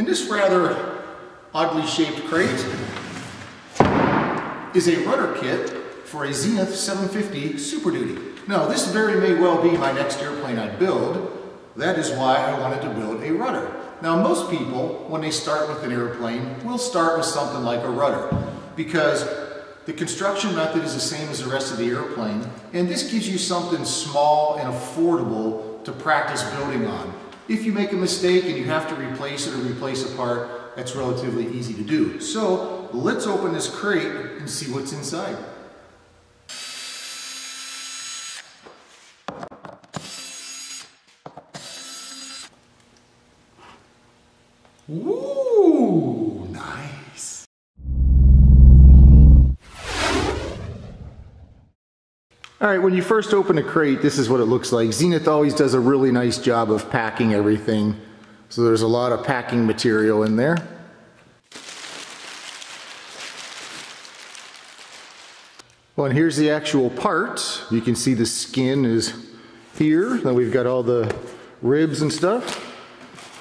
In this rather oddly shaped crate is a rudder kit for a Zenith 750 Super Duty. Now this very may well be my next airplane I build. That is why I wanted to build a rudder. Now most people, when they start with an airplane, will start with something like a rudder because the construction method is the same as the rest of the airplane and this gives you something small and affordable to practice building on. If you make a mistake and you have to replace it or replace a part, that's relatively easy to do. So let's open this crate and see what's inside. Ooh, nice. All right, when you first open a crate, this is what it looks like. Zenith always does a really nice job of packing everything. So there's a lot of packing material in there. Well, and here's the actual parts. You can see the skin is here. Then we've got all the ribs and stuff.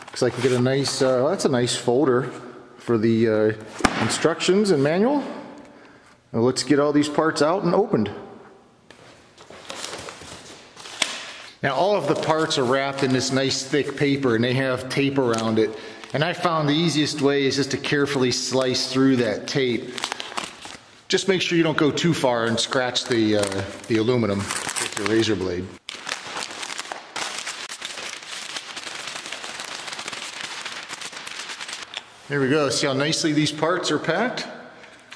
Looks like you get a nice, uh, that's a nice folder for the uh, instructions and manual. Now let's get all these parts out and opened. Now all of the parts are wrapped in this nice thick paper and they have tape around it. And I found the easiest way is just to carefully slice through that tape. Just make sure you don't go too far and scratch the, uh, the aluminum with your razor blade. There we go. See how nicely these parts are packed?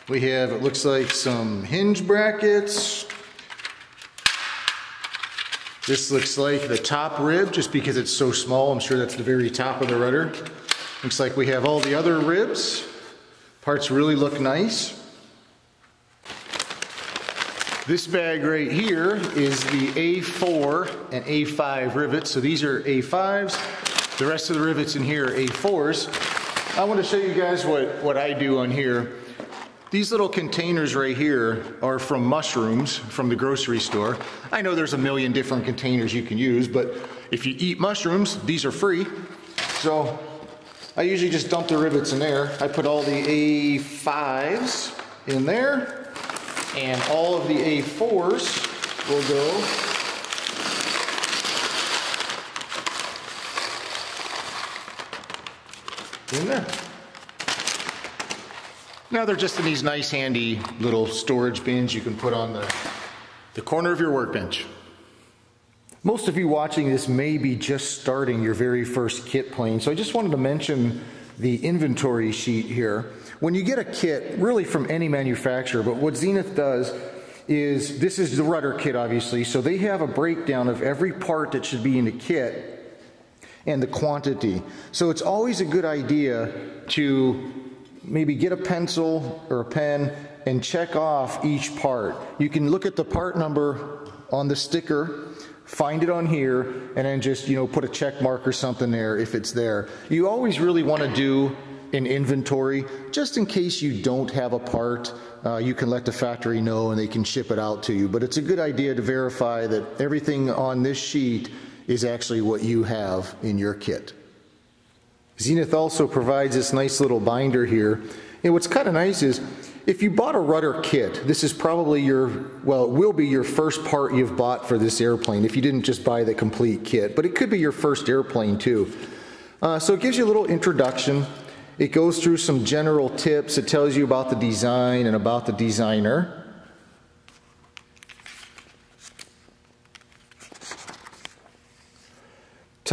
We have, it looks like some hinge brackets. This looks like the top rib, just because it's so small. I'm sure that's the very top of the rudder. Looks like we have all the other ribs. Parts really look nice. This bag right here is the A4 and A5 rivets. So these are A5s. The rest of the rivets in here are A4s. I want to show you guys what, what I do on here. These little containers right here are from mushrooms from the grocery store. I know there's a million different containers you can use, but if you eat mushrooms, these are free. So I usually just dump the rivets in there. I put all the A5s in there, and all of the A4s will go in there. Now they're just in these nice handy little storage bins you can put on the, the corner of your workbench. Most of you watching this may be just starting your very first kit plane, so I just wanted to mention the inventory sheet here. When you get a kit, really from any manufacturer, but what Zenith does is, this is the rudder kit obviously, so they have a breakdown of every part that should be in the kit and the quantity. So it's always a good idea to maybe get a pencil or a pen and check off each part. You can look at the part number on the sticker, find it on here, and then just, you know, put a check mark or something there if it's there. You always really want to do an inventory just in case you don't have a part. Uh, you can let the factory know and they can ship it out to you. But it's a good idea to verify that everything on this sheet is actually what you have in your kit. Zenith also provides this nice little binder here. And what's kind of nice is if you bought a rudder kit, this is probably your, well, it will be your first part you've bought for this airplane if you didn't just buy the complete kit, but it could be your first airplane too. Uh, so it gives you a little introduction. It goes through some general tips. It tells you about the design and about the designer.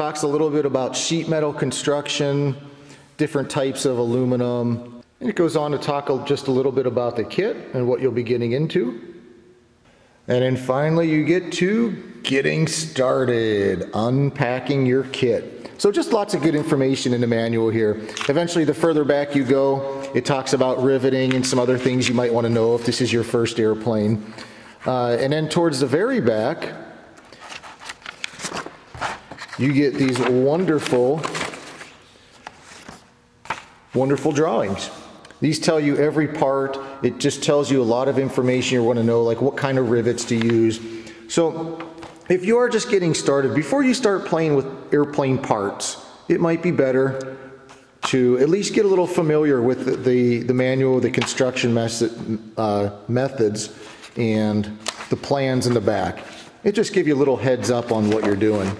Talks a little bit about sheet metal construction, different types of aluminum. And it goes on to talk just a little bit about the kit and what you'll be getting into. And then finally you get to getting started, unpacking your kit. So just lots of good information in the manual here. Eventually the further back you go, it talks about riveting and some other things you might want to know if this is your first airplane. Uh, and then towards the very back, you get these wonderful, wonderful drawings. These tell you every part. It just tells you a lot of information you want to know, like what kind of rivets to use. So if you are just getting started, before you start playing with airplane parts, it might be better to at least get a little familiar with the, the, the manual, the construction uh, methods, and the plans in the back. It just gives you a little heads up on what you're doing.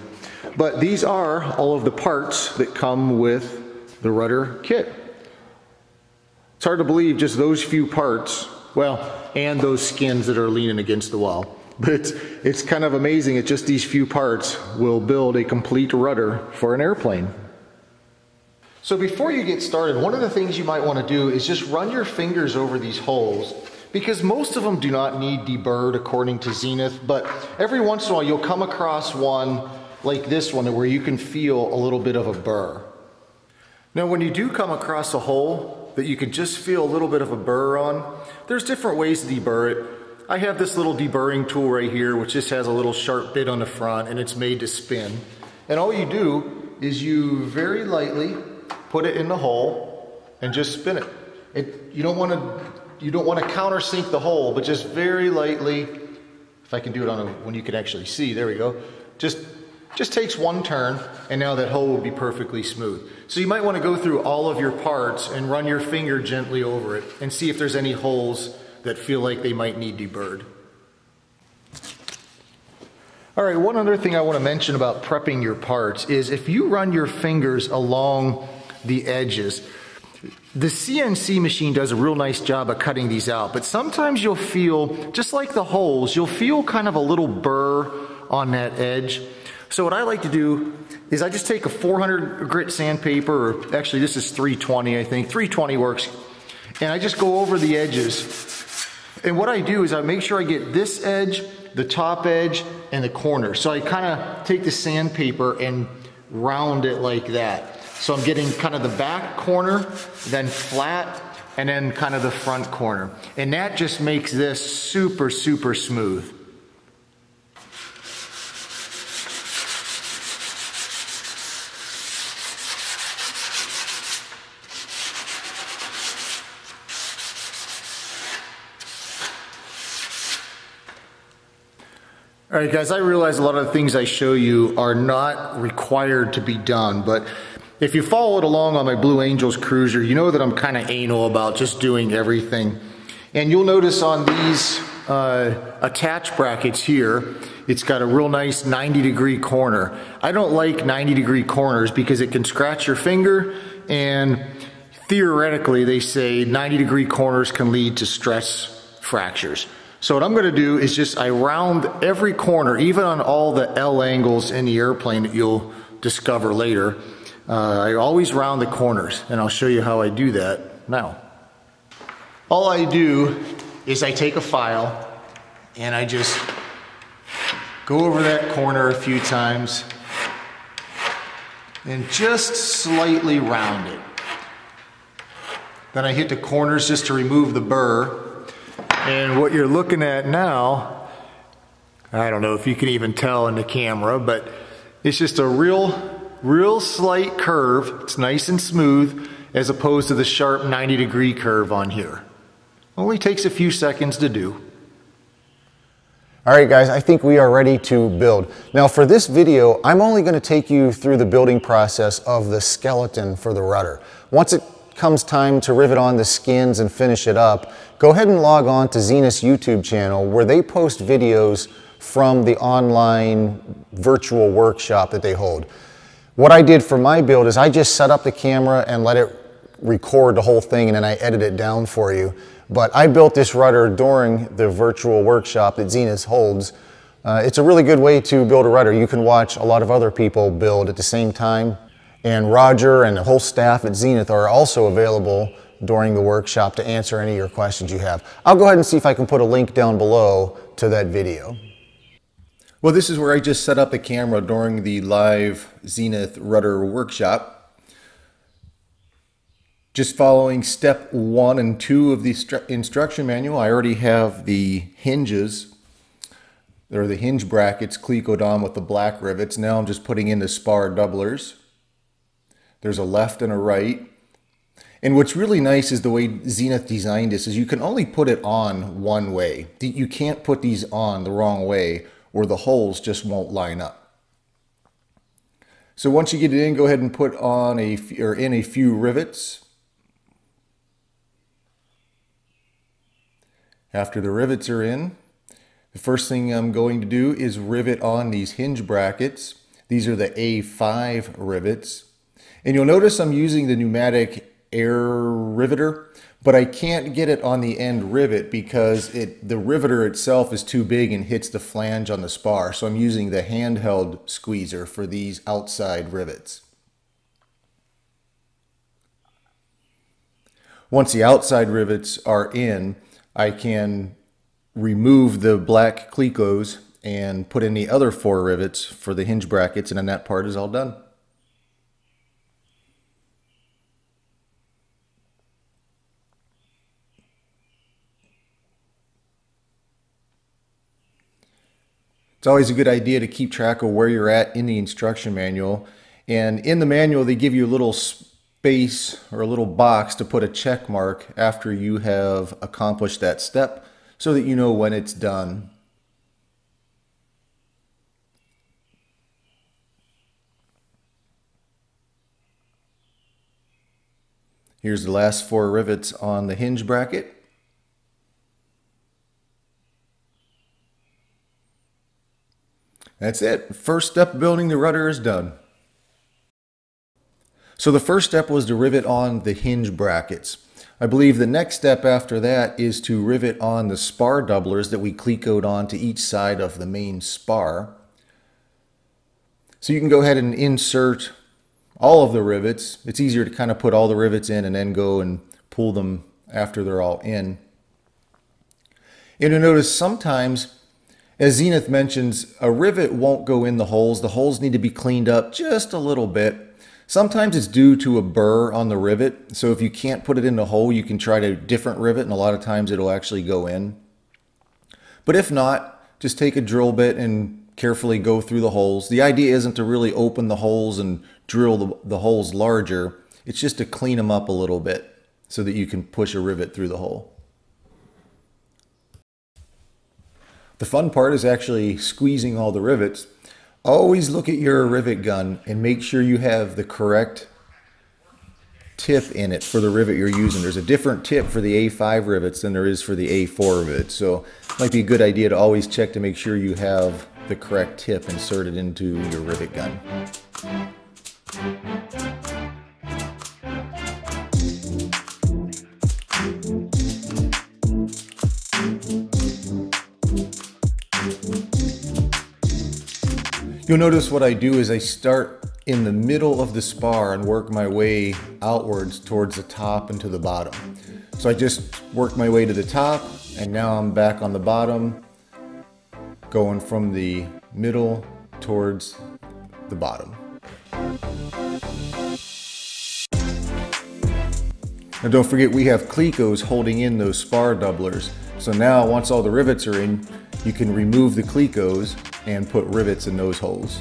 But these are all of the parts that come with the rudder kit. It's hard to believe just those few parts, well, and those skins that are leaning against the wall. But it's, it's kind of amazing that just these few parts will build a complete rudder for an airplane. So before you get started, one of the things you might want to do is just run your fingers over these holes because most of them do not need deburred according to Zenith, but every once in a while you'll come across one like this one where you can feel a little bit of a burr. Now when you do come across a hole that you can just feel a little bit of a burr on, there's different ways to deburr it. I have this little deburring tool right here which just has a little sharp bit on the front and it's made to spin. And all you do is you very lightly put it in the hole, and just spin it. it you don't want to you don't want to countersink the hole, but just very lightly. If I can do it on a when you can actually see, there we go. Just just takes one turn, and now that hole will be perfectly smooth. So you might want to go through all of your parts and run your finger gently over it and see if there's any holes that feel like they might need deburred. All right, one other thing I want to mention about prepping your parts is if you run your fingers along the edges. The CNC machine does a real nice job of cutting these out, but sometimes you'll feel, just like the holes, you'll feel kind of a little burr on that edge. So what I like to do is I just take a 400 grit sandpaper, or actually this is 320 I think, 320 works, and I just go over the edges. And what I do is I make sure I get this edge, the top edge, and the corner. So I kind of take the sandpaper and round it like that. So I'm getting kind of the back corner, then flat, and then kind of the front corner. And that just makes this super, super smooth. All right, guys, I realize a lot of the things I show you are not required to be done, but if you followed along on my Blue Angels Cruzer, you know that I'm kind of anal about just doing everything. And you'll notice on these uh, attach brackets here, it's got a real nice 90 degree corner. I don't like 90 degree corners because it can scratch your finger and theoretically they say 90 degree corners can lead to stress fractures. So what I'm gonna do is just, I round every corner, even on all the L angles in the airplane that you'll discover later. Uh, I always round the corners and I'll show you how I do that now. All I do is I take a file and I just go over that corner a few times and just slightly round it. Then I hit the corners just to remove the burr. And what you're looking at now, I don't know if you can even tell in the camera, but it's just a real real slight curve. It's nice and smooth as opposed to the sharp 90 degree curve on here. Only takes a few seconds to do. All right guys, I think we are ready to build. Now for this video, I'm only gonna take you through the building process of the skeleton for the rudder. Once it comes time to rivet on the skins and finish it up, go ahead and log on to Zenith's YouTube channel where they post videos from the online virtual workshop that they hold. What I did for my build is I just set up the camera and let it record the whole thing and then I edit it down for you. But I built this rudder during the virtual workshop that Zenith holds. Uh, it's a really good way to build a rudder. You can watch a lot of other people build at the same time. And Roger and the whole staff at Zenith are also available during the workshop to answer any of your questions you have. I'll go ahead and see if I can put a link down below to that video. Well, this is where I just set up the camera during the live Zenith rudder workshop. Just following step one and two of the instruction manual, I already have the hinges, or the hinge brackets clecoed on with the black rivets. Now I'm just putting in the spar doublers. There's a left and a right. And what's really nice is the way Zenith designed this is you can only put it on one way. You can't put these on the wrong way or the holes just won't line up. So once you get it in, go ahead and put on a or in a few rivets. After the rivets are in, the first thing I'm going to do is rivet on these hinge brackets. These are the A5 rivets. And you'll notice I'm using the pneumatic air riveter, but I can't get it on the end rivet because it the riveter itself is too big and hits the flange on the spar. So I'm using the handheld squeezer for these outside rivets. Once the outside rivets are in, I can remove the black Clecos and put in the other four rivets for the hinge brackets and then that part is all done. It's always a good idea to keep track of where you're at in the instruction manual. And in the manual, they give you a little space or a little box to put a check mark after you have accomplished that step so that you know when it's done. Here's the last four rivets on the hinge bracket. That's it. First step building the rudder is done. So the first step was to rivet on the hinge brackets. I believe the next step after that is to rivet on the spar doublers that we clecoed on to each side of the main spar. So you can go ahead and insert all of the rivets. It's easier to kind of put all the rivets in and then go and pull them after they're all in. And you'll notice sometimes as Zenith mentions, a rivet won't go in the holes. The holes need to be cleaned up just a little bit. Sometimes it's due to a burr on the rivet. So if you can't put it in the hole, you can try a different rivet and a lot of times it'll actually go in. But if not, just take a drill bit and carefully go through the holes. The idea isn't to really open the holes and drill the, the holes larger. It's just to clean them up a little bit so that you can push a rivet through the hole. The fun part is actually squeezing all the rivets. Always look at your rivet gun and make sure you have the correct tip in it for the rivet you're using. There's a different tip for the A5 rivets than there is for the A4 rivets. So it might be a good idea to always check to make sure you have the correct tip inserted into your rivet gun. You'll notice what I do is I start in the middle of the spar and work my way outwards towards the top and to the bottom. So I just work my way to the top and now I'm back on the bottom going from the middle towards the bottom. Now don't forget we have Clecos holding in those spar doublers. So now once all the rivets are in, you can remove the Clecos and put rivets in those holes.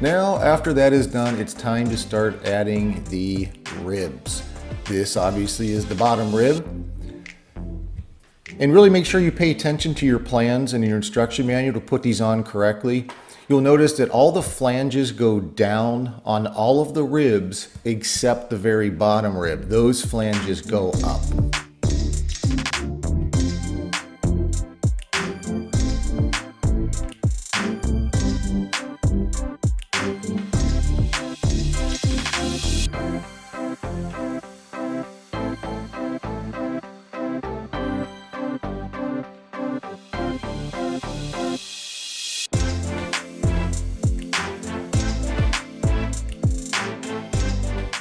Now, after that is done, it's time to start adding the ribs. This obviously is the bottom rib. And really make sure you pay attention to your plans and your instruction manual to put these on correctly. You'll notice that all the flanges go down on all of the ribs except the very bottom rib. Those flanges go up.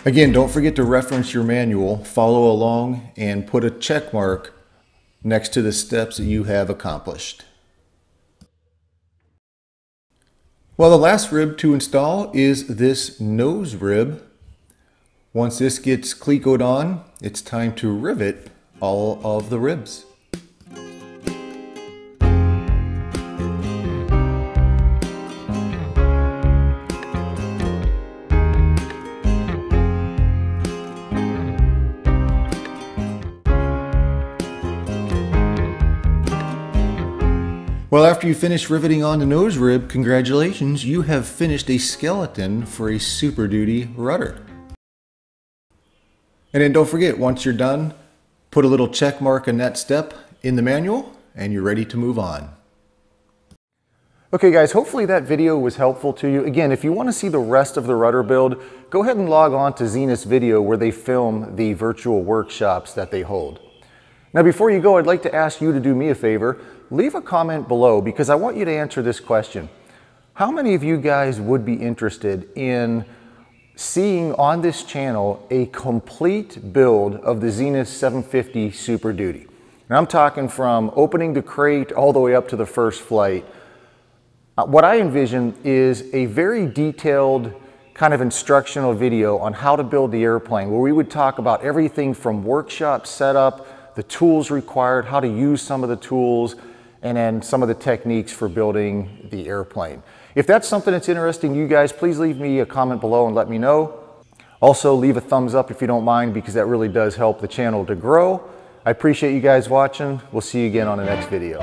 Again, don't forget to reference your manual, follow along, and put a check mark next to the steps that you have accomplished. Well, the last rib to install is this nose rib. Once this gets clecoed on, it's time to rivet all of the ribs. Well, after you finish riveting on the nose rib, congratulations, you have finished a skeleton for a Super Duty rudder. And then don't forget, once you're done, put a little check mark in that step in the manual, and you're ready to move on. Okay guys, hopefully that video was helpful to you. Again, if you want to see the rest of the rudder build, go ahead and log on to Zenith's video where they film the virtual workshops that they hold. Now before you go, I'd like to ask you to do me a favor leave a comment below because I want you to answer this question. How many of you guys would be interested in seeing on this channel a complete build of the Zenith 750 Super Duty? And I'm talking from opening the crate all the way up to the first flight. Uh, what I envision is a very detailed kind of instructional video on how to build the airplane where we would talk about everything from workshop setup, the tools required, how to use some of the tools, and then some of the techniques for building the airplane. If that's something that's interesting you guys, please leave me a comment below and let me know. Also, leave a thumbs up if you don't mind because that really does help the channel to grow. I appreciate you guys watching. We'll see you again on the next video.